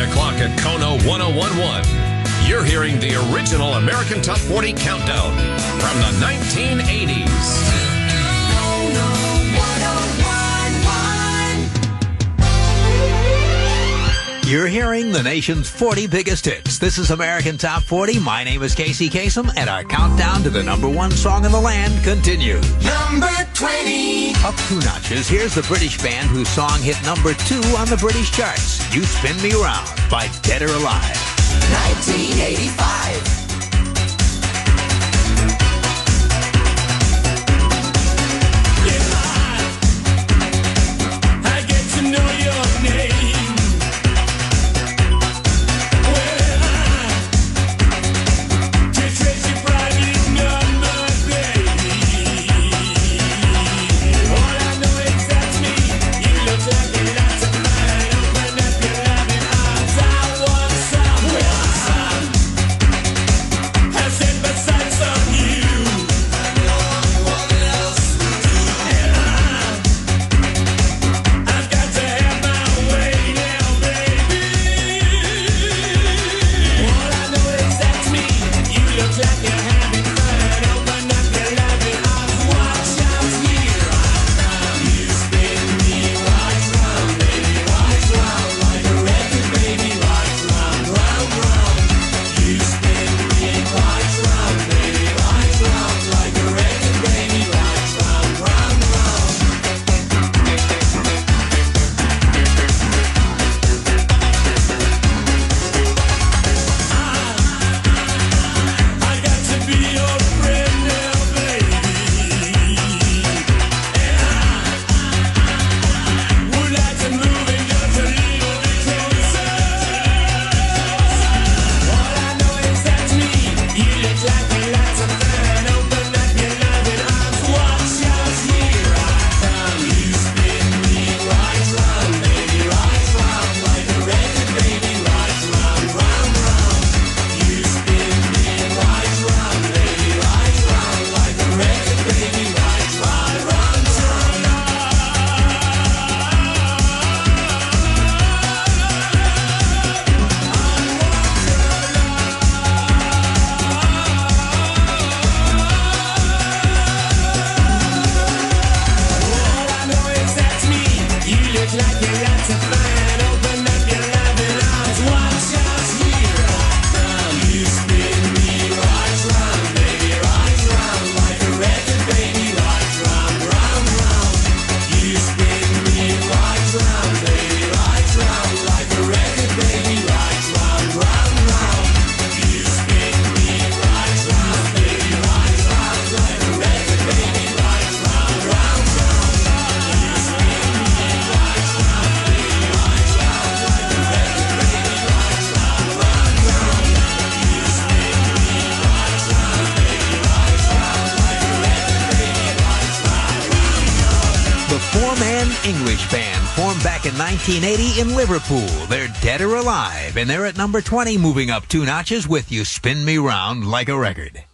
9 o'clock at Kono 1011. You're hearing the original American Top 40 Countdown from the 1980s. You're hearing the nation's 40 biggest hits. This is American Top 40. My name is Casey Kasem, and our countdown to the number one song in the land continues. Number 20. Up two notches, here's the British band whose song hit number two on the British charts. You Spin Me around, by Dead or Alive. 1985. like a lot to fly. English band formed back in 1980 in Liverpool. They're dead or alive, and they're at number 20, moving up two notches with You Spin Me Round Like a Record.